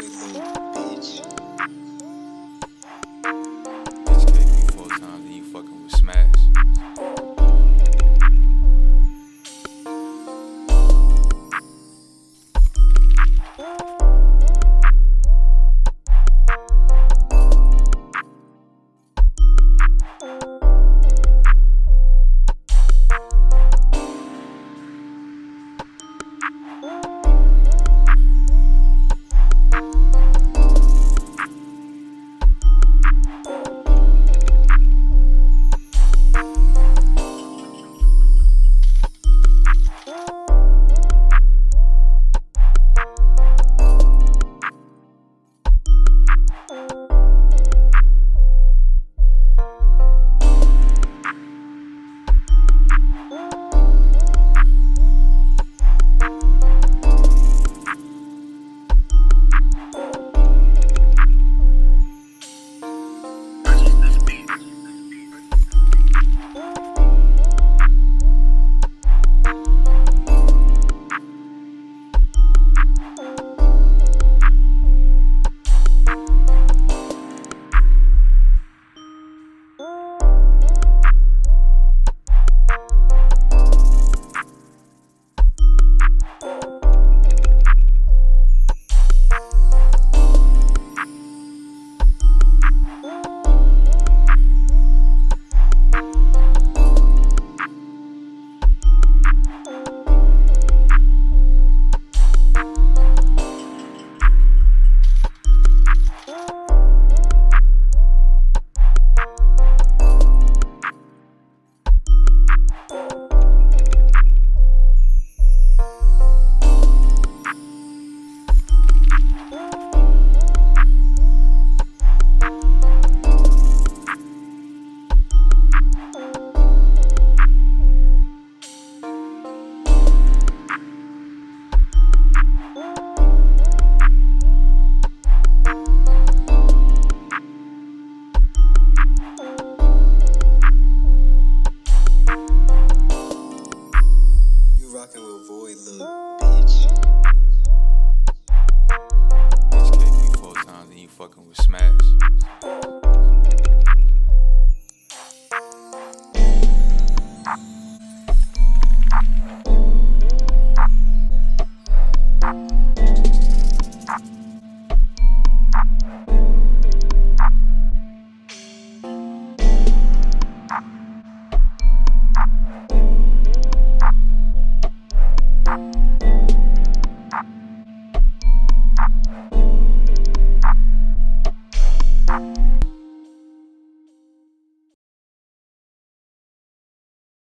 Bitch Peace.